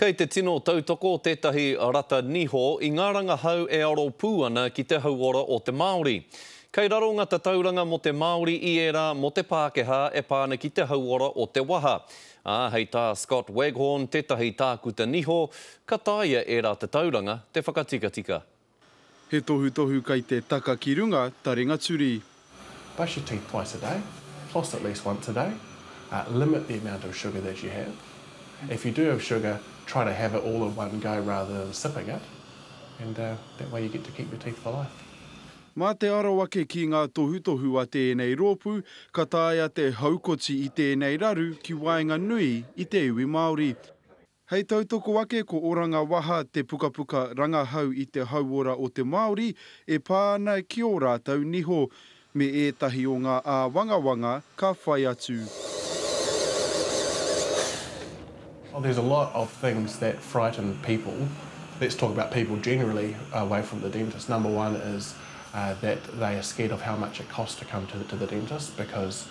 Kei te tino tautoko tētahi rata niho i ngā rangahau e aro pū ana ki te hauora o te Māori. Kei raro ngā tatauranga mō te Māori i ērā mō te Pākehā e pā ana ki te hauora o te waha, ā, hei tā Scott Waghorn, tētahi tākuta niho, ka taea ērā tatauranga te whakatikatika. He tohutohu kai te taka ki runga taringa turi. Brush your teeth twice a day, floss at least once a day, limit the amount of sugar that you have, if you do have sugar try to have it all in one go rather than sipping it and that way you get to keep your teeth for life. Mā te aro ake ki ngā tohutohu a tēnei rōpū ka taea te haukoti i tēnei raru ki waenga nui i te iwi Māori. Hei tautoko ake ko Oranga Waha te pukapuka rangahau i te hauora o te Māori e pā ana ki ō rātou niho me ētahi o ngā āwangawanga ka whai atu. Well there's a lot of things that frighten people, let's talk about people generally away from the dentist, number one is that they are scared of how much it costs to come to the dentist because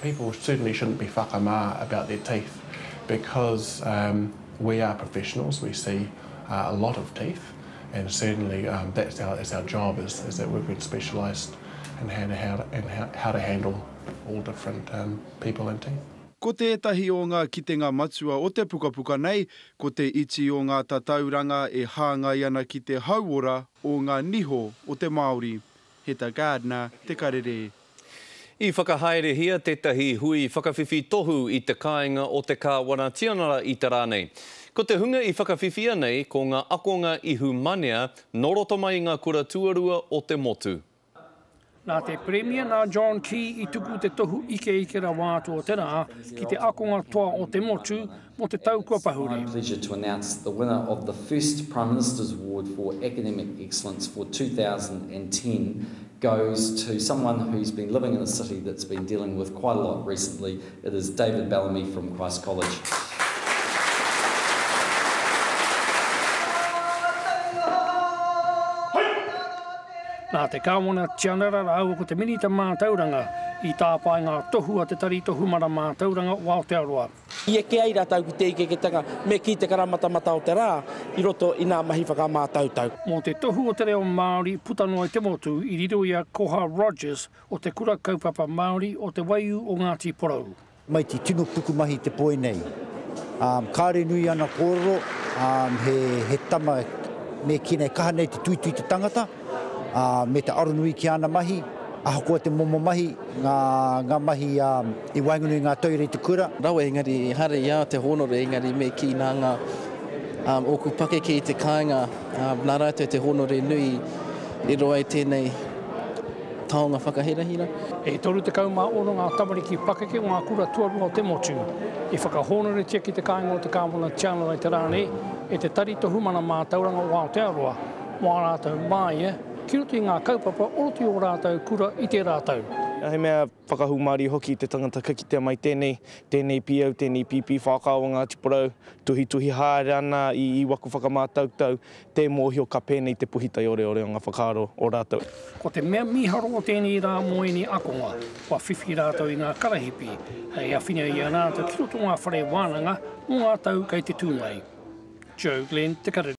People certainly shouldn't be whakamā about their teeth because we are professionals, we see a lot of teeth and certainly that's our job is that we've been specialised in how to handle all different people and teeth. Ko tētahi o ngā kitenga matua o te pukapuka nei, ko te iti o ngā tatauranga e hāngai ana ki te hauora o ngā niho o te Māori. Heta Gardner, Te Karere. I whakahaerehia tētahi hui whakawhiwhi tohu i te kāinga o te Kāwana Tianara Ita rānei. Ko te hunga i whakawhiwhia nei ko ngā akonga Ihumanea nō roto mai i ngā kura tuarua o te motu. Nā te Pirimia nā John Key i tuku te tohu ikeike rawa atu o te rā ki te akonga toa o te motu mō te tau kua pahure. It's my pleasure to announce the winner of the first Prime Minister's Award for Academic Excellence for 2010 goes to someone who's been living in a city that's been dealing with quite a lot recently. It is David Bellamy from Christ College. Nā te Kāwana Tianara rāua ko te Minita Mātauranga i tāpae ngā tohu a Te Tari Tohumana Mātauranga o Aotearoa. I eke ai rātou ki te ikeketanga me kī te karamatamata o te rā i roto i ngā mahi whakamātautau. Mō te tohu o te reo Māori puta noa i te motu i riro i a Koha Rogers o Te Kura Kaupapa Māori o Te Waiū o Ngāti Porou. Mighty tino pukumahi te poi nei. Kāre nui ana kōrero, he tama me kīnei kaha nei te tuitui te tangata. ā, me te aronui ki āna mahi, ahakoa te momo mahi, ngā, ngā mahi i waenganui i ngā tauira i te kura. Rawa engari ehara i a te hōnore engari me kī nā ngā, ā, ōku pakeke i te kāinga, ā, nā rātou te hōnore nui i roa i tēnei taonga whakahirahira. E 36 ngā tamariki pakeke o ngā kura tuarua o te motu i whakahōnoretia ki te kāinga o te Kāwana Tianara i te Rā nei e Te Tari Tohumana Mātauranga o Aotearoa, Mō ā rātou māia, ki roto i ngā kaupapa oti ō rātou kura i tērā tau. He mea whakahūmārie hoki te tangata ka kitea mai tēnei, tēnei pīau, tēnei pīpī whākao o Ngāti Porou, tuhituhi haere ana i i waku whakamātautau, tē mōhio ka pēnei te puhitai oreore o ngā whakaaro o rātou. Ko te mea mīharo o tēnei rā mō ēnei akonga, kua whiwhi rātou i ngā karahipi hei awhina i a rātou ki roto ngā whare wānanga mō ngā tau kei te tū mai. Joe Glenn, Te Karere.